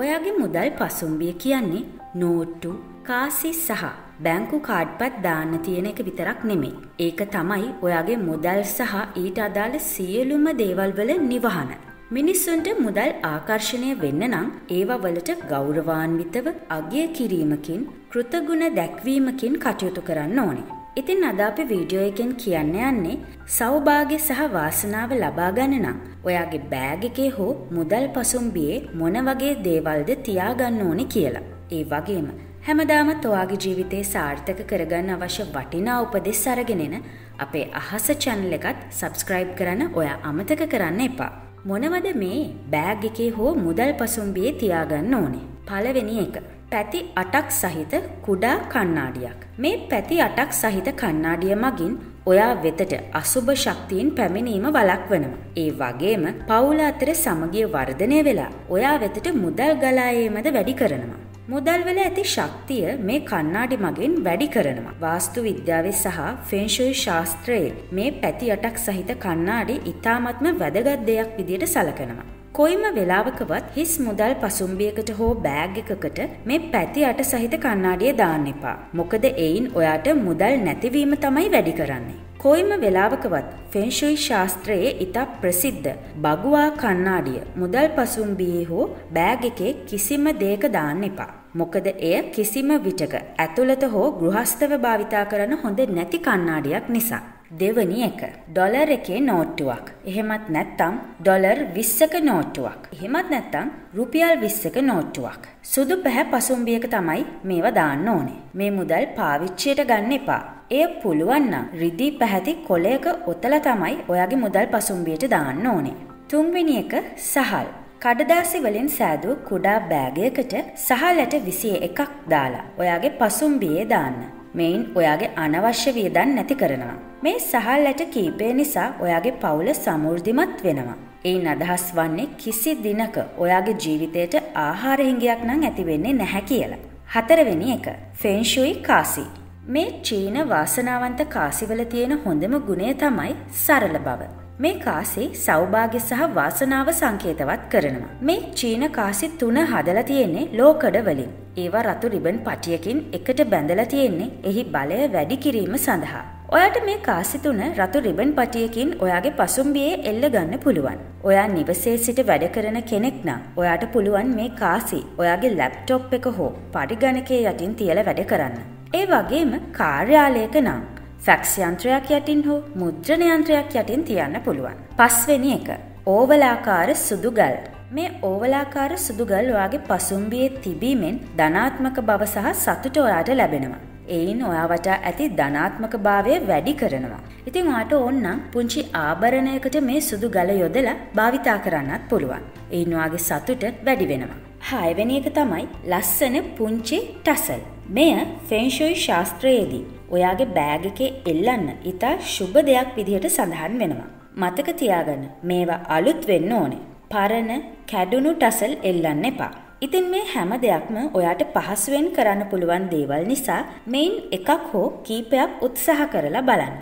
ඔයාගේ මුදල් පසුම්බිය කියන්නේ නෝට්ටු කාසි සහ බැංකු කාඩ්පත් දාන්න තියෙන එක විතරක් නෙමෙයි. ඒක තමයි ඔයාගේ මුදල් සහ ඊට අදාළ සියලුම දේවල් වල නිවහන. මිනිස්සුන්ට මුදල් ආකර්ෂණය වෙන්න නම් ඒවා වලට ගෞරවාන්විතව අගය කිරීමකින් කෘතගුණ දැක්වීමකින් කටයුතු කරන්න ඕනේ. ඉතින් අද අපි වීඩියෝ එකෙන් කියන්න යන්නේ සෞභාග්‍ය සහ වාසනාව ලබා ගන්න නම් ඔයාගේ බෑග් එකේ හෝ මුදල් පසුම්බියේ මොන වගේ දේවල්ද තියාගන්න ඕනේ කියලා. ඒ වගේම හැමදාමත් ඔයාගේ ජීවිතේ සාර්ථක කරගන්න අවශ්‍ය වටිනා උපදෙස් අරගෙන එන අපේ අහස channel එකත් subscribe කරන්න ඔයා අමතක කරන්න එපා. මොනවද මේ බෑග් එකේ හෝ මුදල් පසුම්බියේ තියාගන්න ඕනේ? පළවෙනි එක පැති අටක් සහිත කුඩා කණ්ණාඩියක්. මේ පැති අටක් සහිත කණ්ණාඩිය මගින් ඔයා වෙතට අසුභ ශක්තියින් පැමිණීම වළක්වනවා. ඒ වගේම පවුල අතර සමගිය වර්ධනය වෙලා ඔයා වෙතට මුදල් ගලා ඒමද වැඩි කරනවා. මුදල් වල ඇති ශක්තිය මේ කණ්ණාඩි මගින් වැඩි කරනවා. වාස්තු විද්‍යාවේ සහ ෆෙන්ෂුයි ශාස්ත්‍රයේ මේ පැති අටක් සහිත කණ්ණාඩි ඉතාමත්ම වැදගත් දෙයක් විදියට සලකනවා. කොයිම වෙලාවකවත් හිස් මුදල් පසුම්බියකට හෝ බෑග් එකකට මේ පැති අට සහිත කණ්ණාඩිය දාන්න එපා. මොකද එයින් ඔයාට මුදල් නැතිවීම තමයි වැඩි කරන්නේ. කොයිම වෙලාවකවත් ෆෙන්ෂුයි ශාස්ත්‍රයේ ඉතා ප්‍රසිද්ධ බගුවා කණ්ණාඩිය මුදල් පසුම්බියේ හෝ බෑග් එකේ කිසිම දෙයක දාන්න එපා. මොකද එය කිසිම විටක ඇතුළත හෝ ගෘහස්තව භාවිතා කරන හොඳ නැති කණ්ණාඩියක් නිසා. දෙවනි එක ඩොලර් එකේ නෝට්ටුවක්. එහෙමත් නැත්තම් ඩොලර් 20ක නෝට්ටුවක්. එහෙමත් නැත්තම් රුපියල් 20ක නෝට්ටුවක්. සුදු පැහැ පසුම්බියක තමයි මේවා දාන්න ඕනේ. මේ මුදල් පාවිච්චියට ගන්න එපා. එය පුළුවන් නම් රිදී පැහැති කොලයක ඔතලා තමයි ඔයාගේ මුදල් පසුම්බියට දාන්න ඕනේ. තුන්වෙනි එක සහල්. කඩදාසි වලින් සෑදූ කුඩා බෑගයකට සහලට 21ක් දාලා ඔයාගේ පසුම්බියේ දාන්න. මෙයින් ඔයාගේ අනවශ්‍ය වියදම් නැති කරනවා. මේ සහල් ඇට කීපය නිසා ඔයාගේ පවුල සමෘද්ධිමත් වෙනවා. එයින් අදහස් වන්නේ කිසි දිනක ඔයාගේ ජීවිතයට ආහාර හිඟයක් නම් ඇති වෙන්නේ නැහැ කියලා. හතරවෙනි එක ෆෙන්ෂුයි කාසි. මේ චීන වාසනාවන්ත කාසිවල තියෙන හොඳම ගුණය තමයි සරල බව. මේ කාසි සෞභාග්‍ය සහ වාසනාව සංකේතවත් කරනවා. මේ චීන කාසි තුන හදලා තියෙන්නේ ලෝකඩ වලින්. ඒවා රතු රිබන් පටියකින් එකට බැඳලා තියෙන්නේ එහි බලය වැඩි කිරීම සඳහා. ඔයාට මේ කාසි තුන රතු රිබන් පටියකින් ඔයාගේ පසුම්බියේ එල්ල ගන්න පුළුවන්. ඔයා නිවසේ සිට වැඩ කරන කෙනෙක් නම් ඔයාට පුළුවන් මේ කාසි ඔයාගේ ලැප්ටොප් එක හෝ පරිගණකයේ යටින් තියලා වැඩ කරන්න. ඒ වගේම කාර්යාලයක නම් ෆැක්ස් යන්ත්‍රයක් යටින් හෝ මුද්‍රණ යන්ත්‍රයක් යටින් තියන්න පුළුවන්. පස්වෙනි එක ඕවලාකාර සුදු ගල්. මේ ඕවලාකාර සුදු ගල් ඔයාගේ පසුම්බියේ තිබීමෙන් ධනාත්මක බව සහ සතුට ඔයාට ලැබෙනවා. එයින් ඔයා වටා ඇති ධනාත්මක භාවය වැඩි කරනවා. ඉතින් ඔයාට ඕන්නම් පුංචි ආභරණයකට මේ සුදු ගල යොදලා භාවිතා කරන්නත් පුළුවන්. එයින් ඔයාගේ සතුට වැඩි වෙනවා. හයවෙනි එක තමයි ලස්සන පුංචි ටසල්. මෙය ෆෙන්ෂුයි ශාස්ත්‍රයේදී ඔයාගේ බෑග් එකේ එල්ලන්න ඉතා ශුභ දෙයක් විදිහට සඳහන් වෙනවා. මතක තියාගන්න මේවා අලුත් වෙන්න ඕනේ. පරණ කැඩුණු ටසල් එල්ලන්න එපා. ඉතින් මේ හැම දෙයක්ම ඔයාට පහසුවෙන් කරන්න පුළුවන් දේවල් නිසා මෙයින් එකක් හෝ කීපයක් උත්සාහ කරලා බලන්න.